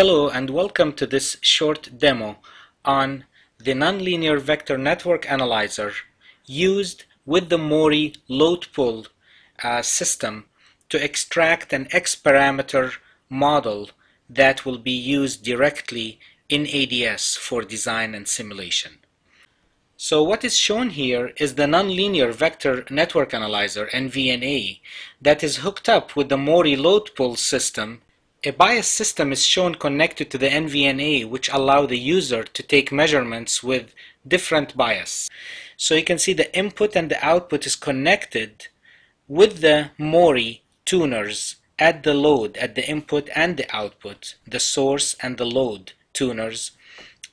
Hello and welcome to this short demo on the nonlinear vector network analyzer used with the Maury load pull uh, system to extract an X parameter model that will be used directly in ADS for design and simulation. So what is shown here is the nonlinear vector network analyzer NVNA that is hooked up with the Maury load pull system a bias system is shown connected to the NVNA which allow the user to take measurements with different bias. So you can see the input and the output is connected with the Maury tuners at the load, at the input and the output, the source and the load tuners,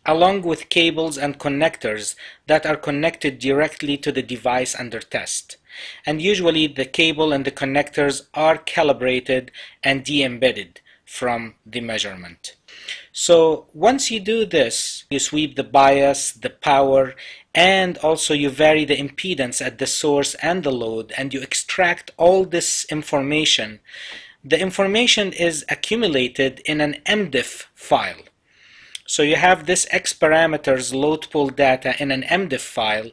along with cables and connectors that are connected directly to the device under test. And usually the cable and the connectors are calibrated and de-embedded from the measurement. So once you do this, you sweep the bias, the power, and also you vary the impedance at the source and the load, and you extract all this information. The information is accumulated in an MDIF file. So you have this X parameters load pull data in an MDIF file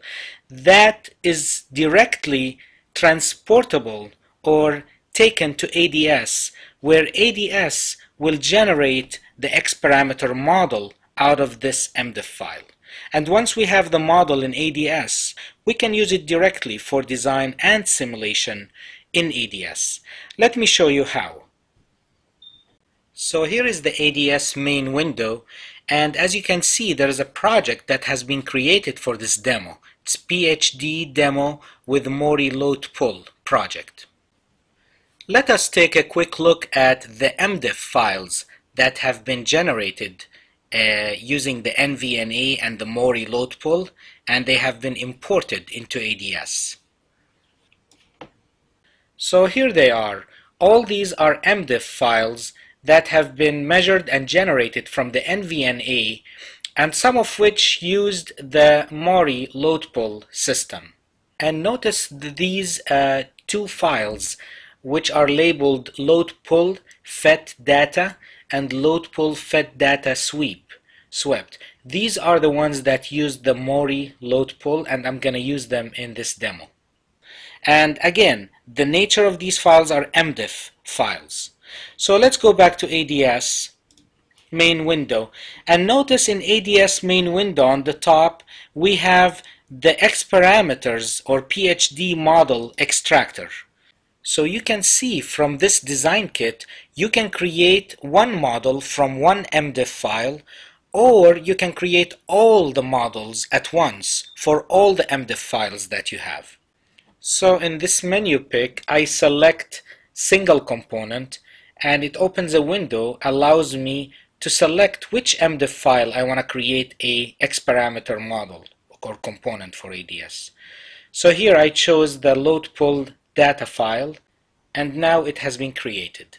that is directly transportable or taken to ADS where ADS will generate the X parameter model out of this MDIF file. And once we have the model in ADS, we can use it directly for design and simulation in ADS. Let me show you how. So here is the ADS main window and as you can see there is a project that has been created for this demo. It's PHD demo with Maury load pull project. Let us take a quick look at the MDIF files that have been generated uh, using the NVNA and the Maury load pull and they have been imported into ADS. So here they are. All these are MDIF files that have been measured and generated from the NVNA and some of which used the Maury load pull system. And notice these uh, two files which are labeled load pull fet data and load pull fet data sweep swept. These are the ones that use the Maury load pull and I'm going to use them in this demo. And again, the nature of these files are MDIF files. So let's go back to ADS main window and notice in ADS main window on the top we have the X parameters or PHD model extractor. So you can see from this design kit, you can create one model from one MDIF file, or you can create all the models at once for all the MDIF files that you have. So in this menu pick, I select single component, and it opens a window, allows me to select which MDIF file I want to create a X parameter model or component for ADS. So here I chose the load pull data file and now it has been created.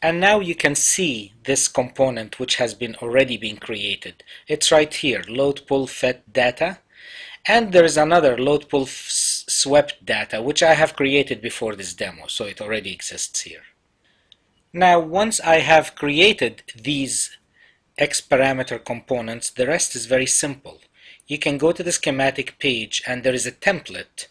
And now you can see this component which has been already been created. It's right here, load pull fet data. And there is another load pull swept data which I have created before this demo, so it already exists here. Now once I have created these X parameter components, the rest is very simple. You can go to the schematic page and there is a template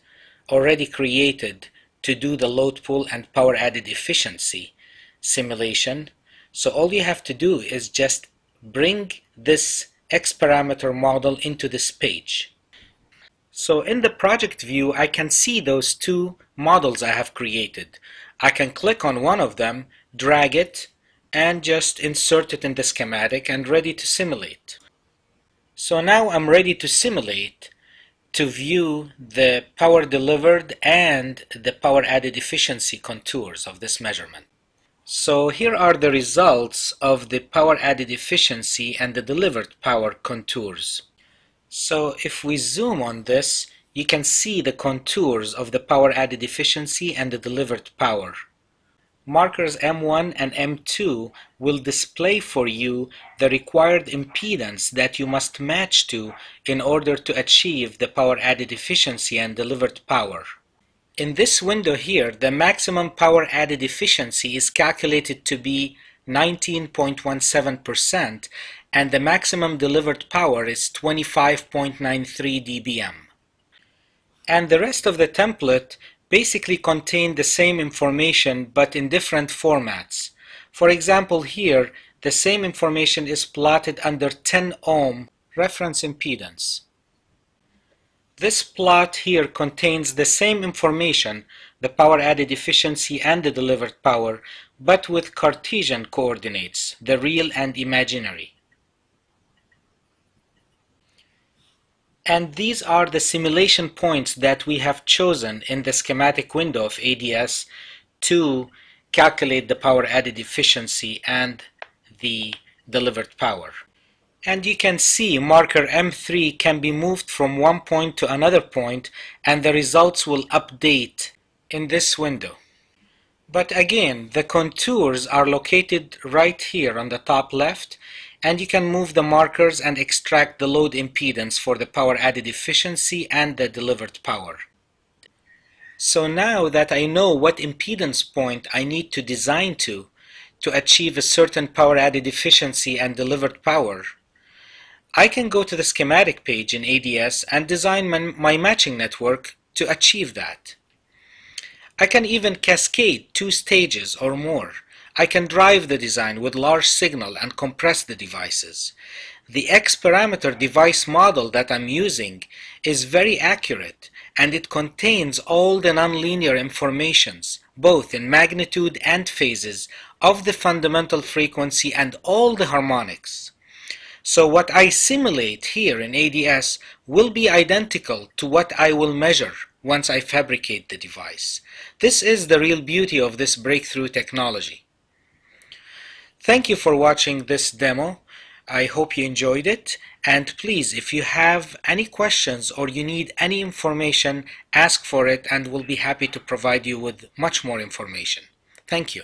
already created to do the load pull and power added efficiency simulation. So all you have to do is just bring this X parameter model into this page. So in the project view, I can see those two models I have created. I can click on one of them, drag it, and just insert it in the schematic and ready to simulate. So now I'm ready to simulate to view the power delivered and the power added efficiency contours of this measurement. So here are the results of the power added efficiency and the delivered power contours. So if we zoom on this, you can see the contours of the power added efficiency and the delivered power. Markers M1 and M2 will display for you the required impedance that you must match to in order to achieve the power added efficiency and delivered power. In this window here, the maximum power added efficiency is calculated to be 19.17% and the maximum delivered power is 25.93 dBm. And the rest of the template basically contain the same information but in different formats. For example here, the same information is plotted under 10 ohm reference impedance. This plot here contains the same information, the power added efficiency and the delivered power, but with Cartesian coordinates, the real and imaginary. And these are the simulation points that we have chosen in the schematic window of ADS to calculate the power added efficiency and the delivered power. And you can see marker M3 can be moved from one point to another point and the results will update in this window. But again, the contours are located right here on the top left and you can move the markers and extract the load impedance for the power added efficiency and the delivered power. So now that I know what impedance point I need to design to, to achieve a certain power added efficiency and delivered power, I can go to the schematic page in ADS and design my, my matching network to achieve that. I can even cascade two stages or more I can drive the design with large signal and compress the devices. The X parameter device model that I'm using is very accurate and it contains all the nonlinear informations, both in magnitude and phases, of the fundamental frequency and all the harmonics. So what I simulate here in ADS will be identical to what I will measure once I fabricate the device. This is the real beauty of this breakthrough technology. Thank you for watching this demo. I hope you enjoyed it and please if you have any questions or you need any information ask for it and we'll be happy to provide you with much more information. Thank you.